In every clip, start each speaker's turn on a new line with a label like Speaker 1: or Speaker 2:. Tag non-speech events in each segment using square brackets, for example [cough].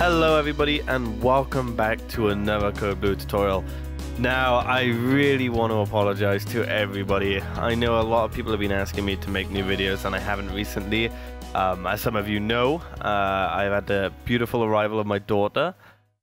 Speaker 1: Hello everybody and welcome back to another Code Blue tutorial. Now, I really want to apologize to everybody. I know a lot of people have been asking me to make new videos and I haven't recently. Um, as some of you know, uh, I've had the beautiful arrival of my daughter.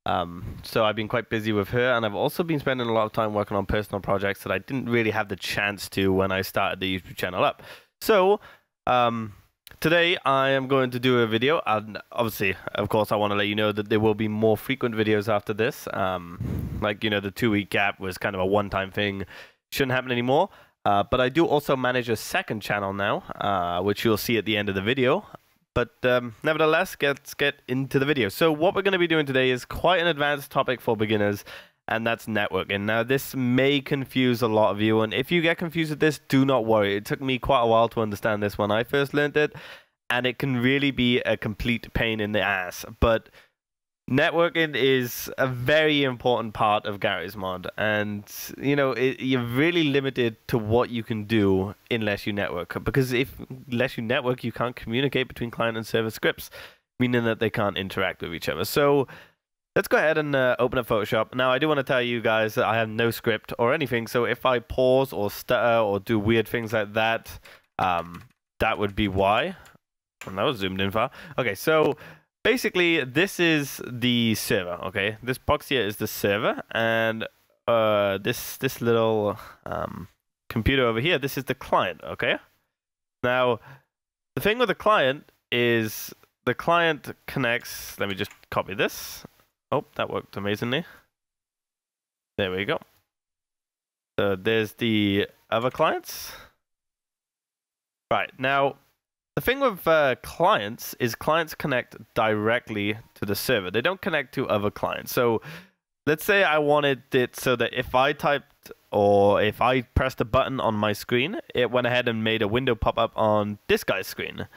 Speaker 1: Um, so I've been quite busy with her and I've also been spending a lot of time working on personal projects that I didn't really have the chance to when I started the YouTube channel up. So, um, Today I am going to do a video and obviously of course I want to let you know that there will be more frequent videos after this. Um, like you know the two week gap was kind of a one time thing, shouldn't happen anymore. Uh, but I do also manage a second channel now, uh, which you'll see at the end of the video. But um, nevertheless, let's get into the video. So what we're going to be doing today is quite an advanced topic for beginners and that's networking. Now, this may confuse a lot of you, and if you get confused with this, do not worry. It took me quite a while to understand this when I first learned it, and it can really be a complete pain in the ass. But networking is a very important part of Garry's Mod, and you know it, you're really limited to what you can do unless you network. Because if unless you network, you can't communicate between client and server scripts, meaning that they can't interact with each other. So Let's go ahead and uh, open up Photoshop. Now, I do want to tell you guys that I have no script or anything, so if I pause or stutter or do weird things like that, um, that would be why. And that was zoomed in far. Okay, so basically, this is the server, okay? This box here is the server, and uh, this, this little um, computer over here, this is the client, okay? Now, the thing with the client is the client connects, let me just copy this, Oh, that worked amazingly. There we go. So there's the other clients. Right, now, the thing with uh, clients is clients connect directly to the server. They don't connect to other clients. So let's say I wanted it so that if I typed or if I pressed a button on my screen, it went ahead and made a window pop up on this guy's screen.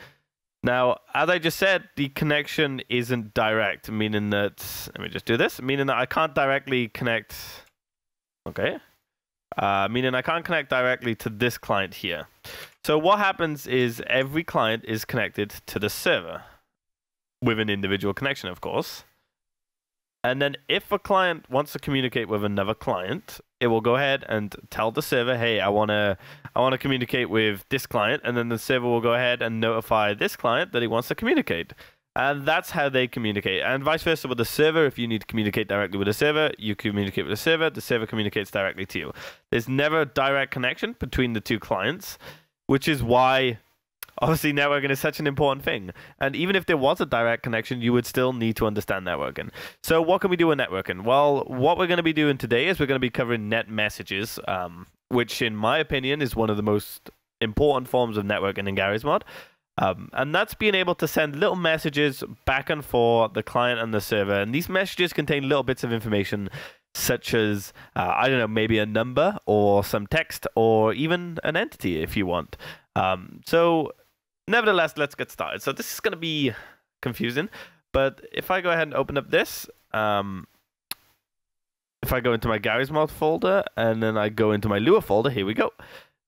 Speaker 1: Now, as I just said, the connection isn't direct, meaning that, let me just do this, meaning that I can't directly connect, okay, uh, meaning I can't connect directly to this client here. So what happens is every client is connected to the server with an individual connection, of course. And then if a client wants to communicate with another client, it will go ahead and tell the server, "Hey, I want to I want to communicate with this client." And then the server will go ahead and notify this client that he wants to communicate. And that's how they communicate. And vice versa with the server. If you need to communicate directly with the server, you communicate with the server. The server communicates directly to you. There's never a direct connection between the two clients, which is why obviously networking is such an important thing. And even if there was a direct connection, you would still need to understand networking. So what can we do with networking? Well, what we're going to be doing today is we're going to be covering net messages, um, which in my opinion is one of the most important forms of networking in Garry's Mod. Um, and that's being able to send little messages back and forth the client and the server. And these messages contain little bits of information such as, uh, I don't know, maybe a number or some text or even an entity if you want. Um, so nevertheless, let's get started. So this is going to be confusing, but if I go ahead and open up this, um, if I go into my Garry's Mod folder and then I go into my Lua folder, here we go.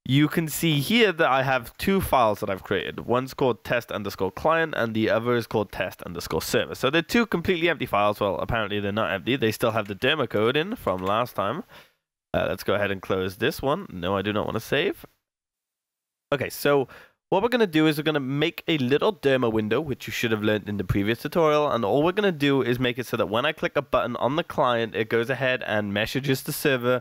Speaker 1: You can see here that I have two files that I've created. One's called test underscore client and the other is called test underscore server. So they're two completely empty files. Well, apparently they're not empty. They still have the demo code in from last time. Uh, let's go ahead and close this one. No, I do not want to save. Okay, so what we're going to do is we're going to make a little demo window, which you should have learned in the previous tutorial. And all we're going to do is make it so that when I click a button on the client, it goes ahead and messages the server.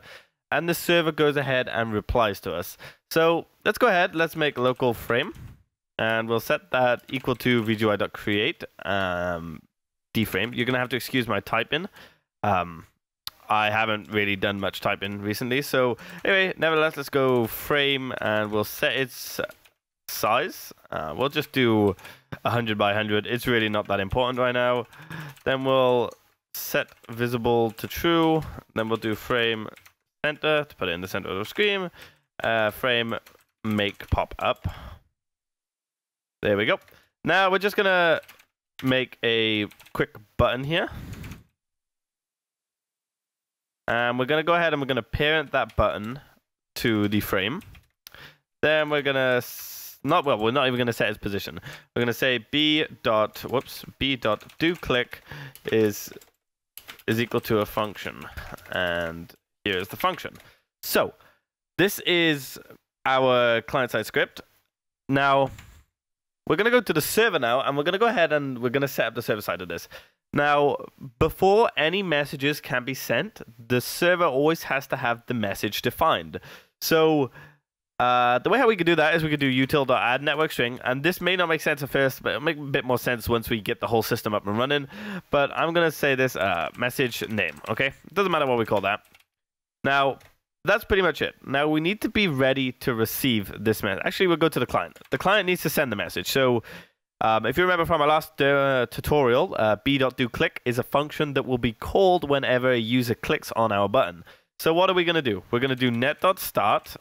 Speaker 1: And the server goes ahead and replies to us. So let's go ahead. Let's make local frame. And we'll set that equal to vgui.create um, dframe. You're going to have to excuse my typing. Um, I haven't really done much typing recently. So anyway, nevertheless, let's go frame and we'll set its size. Uh, we'll just do 100 by 100. It's really not that important right now. Then we'll set visible to true. Then we'll do frame center to put it in the center of the screen. Uh, frame make pop up. There we go. Now we're just gonna make a quick button here. And we're gonna go ahead and we're gonna parent that button to the frame. Then we're gonna not well. We're not even going to set its position. We're going to say b dot whoops b dot do click is is equal to a function, and here's the function. So this is our client side script. Now we're going to go to the server now, and we're going to go ahead and we're going to set up the server side of this. Now, before any messages can be sent, the server always has to have the message defined. So uh, the way how we could do that is we could do util.add network string, and this may not make sense at first, but it'll make a bit more sense once we get the whole system up and running. But I'm gonna say this uh, message name, okay? It doesn't matter what we call that. Now, that's pretty much it. Now we need to be ready to receive this message. Actually, we'll go to the client. The client needs to send the message. So um, if you remember from our last uh, tutorial, uh, b.doClick is a function that will be called whenever a user clicks on our button. So what are we going to do? We're going to do net.start,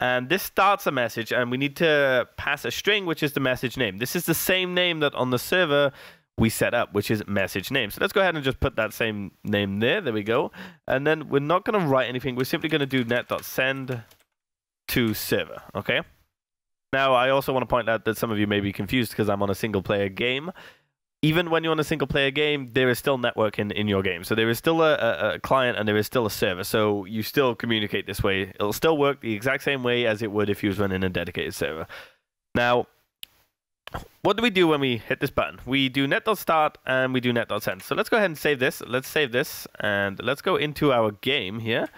Speaker 1: and this starts a message, and we need to pass a string, which is the message name. This is the same name that on the server we set up, which is message name. So let's go ahead and just put that same name there. There we go. And then we're not going to write anything. We're simply going to do net.send to server, okay? Now, I also want to point out that some of you may be confused because I'm on a single player game. Even when you're on a single player game, there is still networking in your game. So there is still a, a, a, client and there is still a server. So you still communicate this way. It'll still work the exact same way as it would if you was running a dedicated server. Now, what do we do when we hit this button? We do net.start and we do net.send. So let's go ahead and save this. Let's save this and let's go into our game here.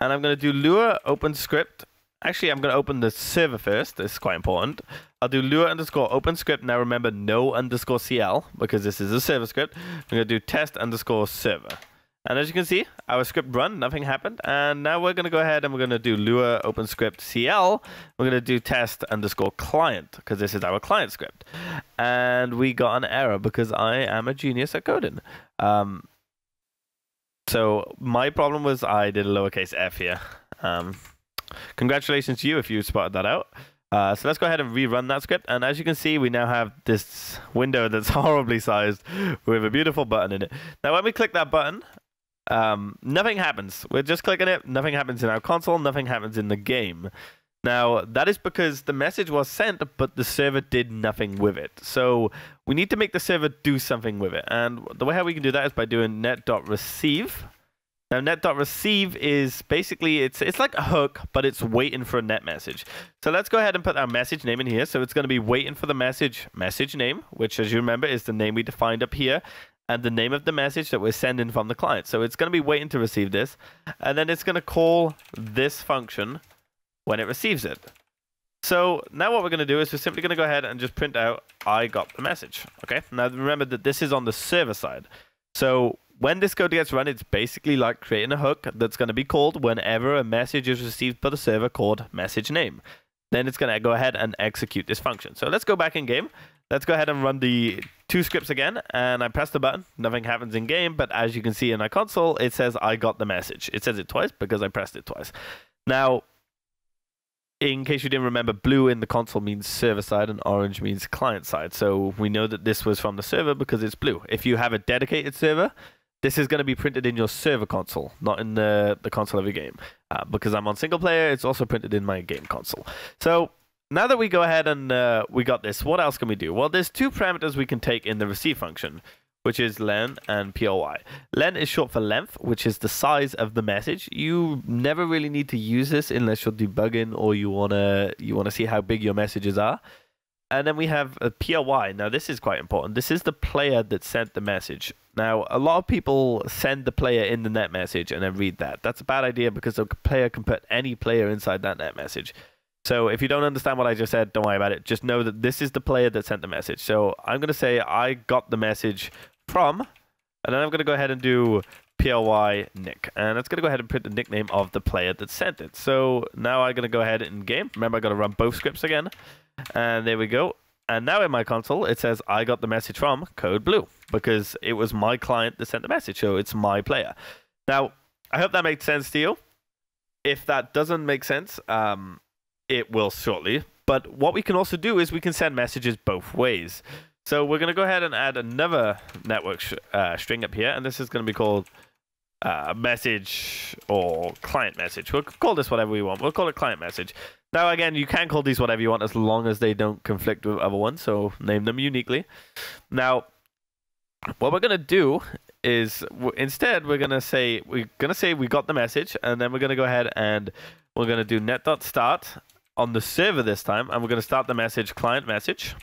Speaker 1: And I'm going to do Lua open script Actually, I'm going to open the server first. This is quite important. I'll do Lua underscore open script. Now remember, no underscore CL, because this is a server script. I'm going to do test underscore server. And as you can see, our script run, nothing happened. And now we're going to go ahead and we're going to do Lua open script CL. We're going to do test underscore client, because this is our client script. And we got an error because I am a genius at coding. Um, so my problem was I did a lowercase f here. Um, Congratulations to you if you spotted that out. Uh, so let's go ahead and rerun that script. And as you can see, we now have this window that's [laughs] horribly sized with a beautiful button in it. Now, when we click that button, um, nothing happens. We're just clicking it. Nothing happens in our console. Nothing happens in the game. Now, that is because the message was sent, but the server did nothing with it. So we need to make the server do something with it. And the way how we can do that is by doing net.receive now net.receive is basically it's it's like a hook, but it's waiting for a net message. So let's go ahead and put our message name in here. So it's going to be waiting for the message message name, which as you remember is the name we defined up here, and the name of the message that we're sending from the client. So it's going to be waiting to receive this, and then it's going to call this function when it receives it. So now what we're going to do is we're simply going to go ahead and just print out I got the message. Okay. Now remember that this is on the server side. So when this code gets run, it's basically like creating a hook that's going to be called whenever a message is received by the server called message name. Then it's going to go ahead and execute this function. So let's go back in game. Let's go ahead and run the two scripts again. And I press the button. Nothing happens in game. But as you can see in my console, it says I got the message. It says it twice because I pressed it twice. Now, in case you didn't remember, blue in the console means server side and orange means client side. So we know that this was from the server because it's blue. If you have a dedicated server, this is going to be printed in your server console, not in the, the console of your game. Uh, because I'm on single player, it's also printed in my game console. So now that we go ahead and uh, we got this, what else can we do? Well, there's two parameters we can take in the receive function, which is len and PLY. Len is short for length, which is the size of the message. You never really need to use this unless you're debugging or you wanna you wanna see how big your messages are. And then we have uh, a PLY. Now, this is quite important. This is the player that sent the message. Now, a lot of people send the player in the net message and then read that. That's a bad idea because the player can put any player inside that net message. So if you don't understand what I just said, don't worry about it. Just know that this is the player that sent the message. So I'm going to say I got the message from, and then I'm going to go ahead and do PLY Nick. And it's going to go ahead and print the nickname of the player that sent it. So now I'm going to go ahead in game. Remember, i got to run both scripts again. And there we go. And now in my console, it says I got the message from Code Blue because it was my client that sent the message. So it's my player. Now, I hope that makes sense to you. If that doesn't make sense, um, it will shortly. But what we can also do is we can send messages both ways. So we're going to go ahead and add another network uh, string up here. And this is going to be called uh, message or client message. We'll call this whatever we want. We'll call it client message. Now, again, you can call these whatever you want as long as they don't conflict with other ones, so name them uniquely. Now, what we're going to do is instead we're going to say we're going to say we got the message and then we're going to go ahead and we're going to do net.start on the server this time and we're going to start the message client message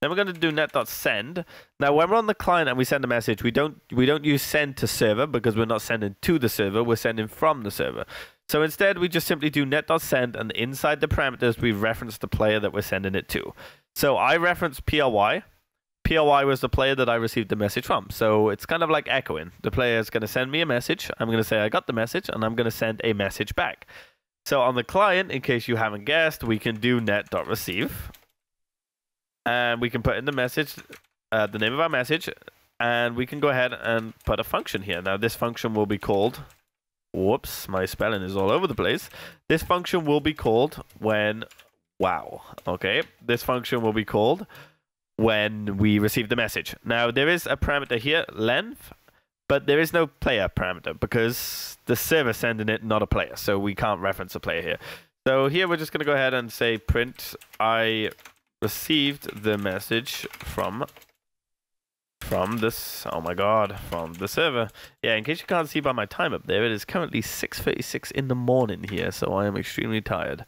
Speaker 1: then we're going to do net.send. Now, when we're on the client and we send a message, we don't we don't use send to server because we're not sending to the server. We're sending from the server. So instead, we just simply do net.send, and inside the parameters, we reference the player that we're sending it to. So I reference PLY. PLY was the player that I received the message from. So it's kind of like echoing. The player is going to send me a message. I'm going to say I got the message, and I'm going to send a message back. So on the client, in case you haven't guessed, we can do net.receive and we can put in the message, uh, the name of our message, and we can go ahead and put a function here. Now this function will be called, whoops, my spelling is all over the place. This function will be called when, wow, okay, this function will be called when we receive the message. Now there is a parameter here, length, but there is no player parameter because the server sending it, not a player, so we can't reference a player here. So here we're just going to go ahead and say print I received the message from from this oh my god from the server. Yeah in case you can't see by my time up there it is currently 6.36 in the morning here so i am extremely tired.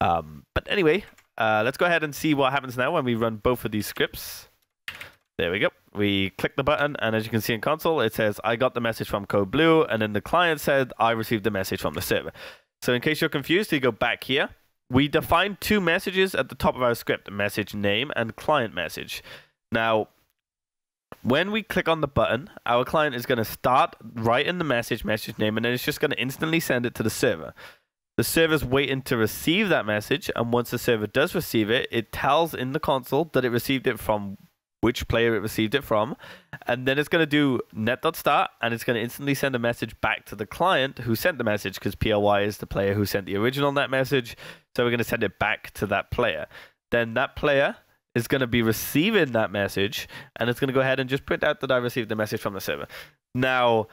Speaker 1: Um, but anyway uh, let's go ahead and see what happens now when we run both of these scripts. There we go. We click the button and as you can see in console it says i got the message from code blue and then the client said i received the message from the server. So in case you're confused you go back here we define two messages at the top of our script, message name and client message. Now, when we click on the button, our client is going to start writing the message, message name, and then it's just going to instantly send it to the server. The server's waiting to receive that message, and once the server does receive it, it tells in the console that it received it from which player it received it from, and then it's going to do net.start, and it's going to instantly send a message back to the client who sent the message, because PLY is the player who sent the original net message, so we're going to send it back to that player. Then that player is going to be receiving that message, and it's going to go ahead and just print out that I received the message from the server. Now,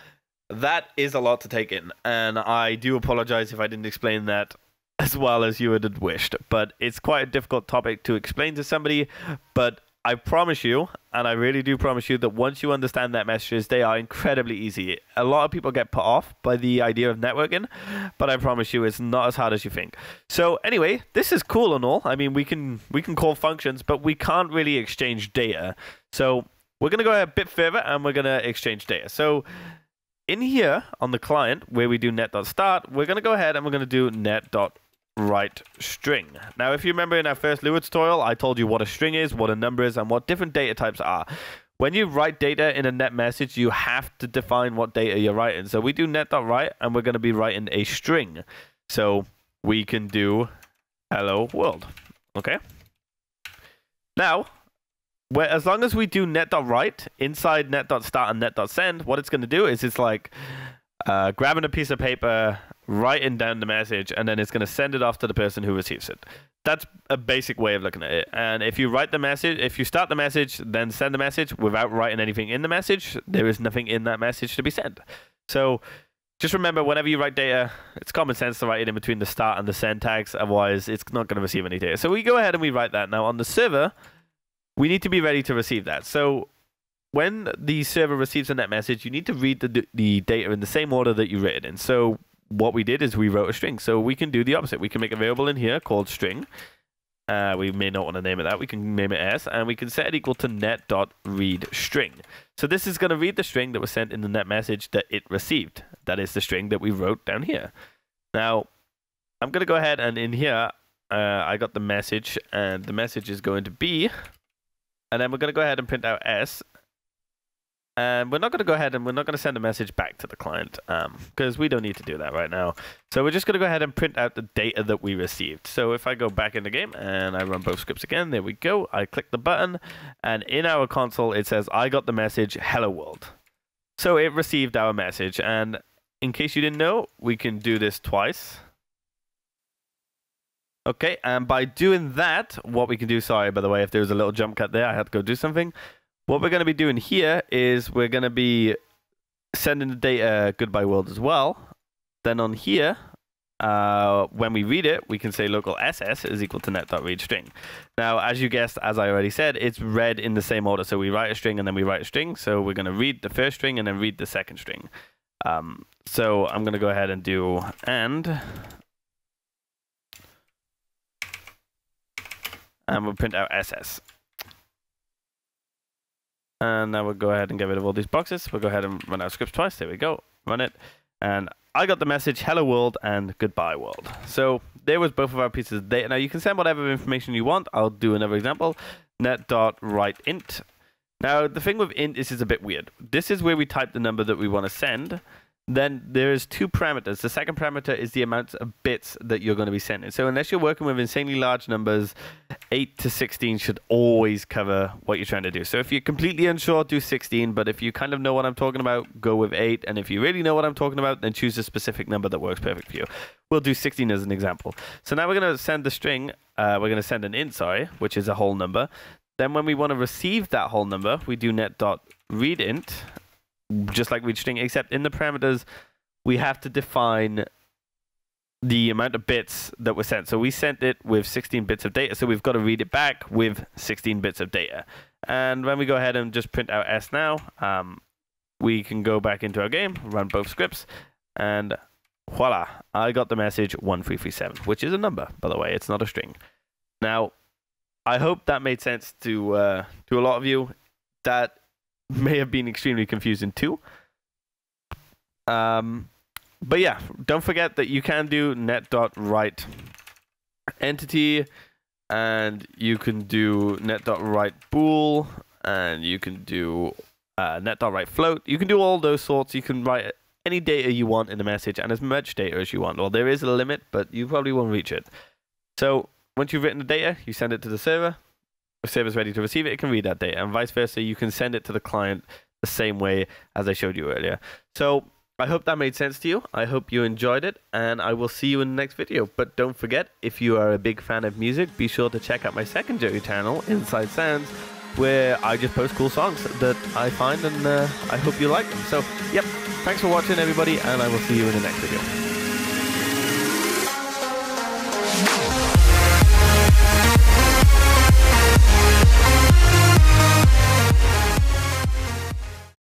Speaker 1: that is a lot to take in, and I do apologize if I didn't explain that as well as you would have wished, but it's quite a difficult topic to explain to somebody, but I promise you, and I really do promise you, that once you understand net messages, they are incredibly easy. A lot of people get put off by the idea of networking, but I promise you, it's not as hard as you think. So anyway, this is cool and all. I mean, we can we can call functions, but we can't really exchange data. So we're gonna go a bit further, and we're gonna exchange data. So in here on the client where we do net.start, we're gonna go ahead and we're gonna do net.start write string. Now, if you remember in our first Lua tutorial, I told you what a string is, what a number is, and what different data types are. When you write data in a net message, you have to define what data you're writing. So we do net.write, and we're going to be writing a string. So we can do hello world. Okay? Now, where as long as we do net.write inside net.start and net.send, what it's going to do is it's like uh, grabbing a piece of paper, writing down the message, and then it's going to send it off to the person who receives it. That's a basic way of looking at it. And if you write the message, if you start the message, then send the message without writing anything in the message, there is nothing in that message to be sent. So just remember, whenever you write data, it's common sense to write it in between the start and the send tags. Otherwise, it's not going to receive any data. So we go ahead and we write that. Now on the server, we need to be ready to receive that. So when the server receives a net message, you need to read the, the data in the same order that you write it in. So what we did is we wrote a string. So we can do the opposite. We can make a variable in here called string. Uh, we may not want to name it that. We can name it s, and we can set it equal to net.read string. So this is going to read the string that was sent in the net message that it received. That is the string that we wrote down here. Now, I'm going to go ahead and in here, uh, I got the message, and the message is going to be, and then we're going to go ahead and print out s, and we're not going to go ahead and we're not going to send a message back to the client because um, we don't need to do that right now. So we're just going to go ahead and print out the data that we received. So if I go back in the game and I run both scripts again, there we go. I click the button and in our console it says I got the message hello world. So it received our message and in case you didn't know, we can do this twice. Okay, and by doing that, what we can do, sorry, by the way, if there was a little jump cut there, I had to go do something. What we're going to be doing here is we're going to be sending the data goodbye world as well, then on here, uh, when we read it, we can say local ss is equal to net.read string. Now, as you guessed, as I already said, it's read in the same order. So we write a string and then we write a string. So we're going to read the first string and then read the second string. Um, so I'm going to go ahead and do and. And we'll print out ss. And now we'll go ahead and get rid of all these boxes. We'll go ahead and run our scripts twice. There we go. Run it. And I got the message, hello world and goodbye world. So there was both of our pieces of data. Now you can send whatever information you want. I'll do another example. net.writeInt. Now the thing with int is it's a bit weird. This is where we type the number that we want to send. Then there's two parameters. The second parameter is the amount of bits that you're going to be sending. So unless you're working with insanely large numbers, 8 to 16 should always cover what you're trying to do. So if you're completely unsure, do 16. But if you kind of know what I'm talking about, go with 8. And if you really know what I'm talking about, then choose a specific number that works perfect for you. We'll do 16 as an example. So now we're going to send the string. Uh, we're going to send an int, sorry, which is a whole number. Then when we want to receive that whole number, we do net.readInt just like read string, except in the parameters, we have to define the amount of bits that were sent. So we sent it with 16 bits of data, so we've got to read it back with 16 bits of data. And when we go ahead and just print out s now, um, we can go back into our game, run both scripts, and voila, I got the message 1337, which is a number, by the way, it's not a string. Now, I hope that made sense to uh, to a lot of you. That [laughs] may have been extremely confusing too. Um, but yeah, don't forget that you can do net.write entity and you can do net.write bool and you can do uh, net.write float. You can do all those sorts. You can write any data you want in the message and as much data as you want. Well, there is a limit, but you probably won't reach it. So once you've written the data, you send it to the server server's ready to receive it, it can read that data, and vice versa. You can send it to the client the same way as I showed you earlier. So I hope that made sense to you. I hope you enjoyed it, and I will see you in the next video. But don't forget, if you are a big fan of music, be sure to check out my secondary channel, Inside Sounds, where I just post cool songs that I find, and uh, I hope you like them. So, yep, thanks for watching, everybody, and I will see you in the next video.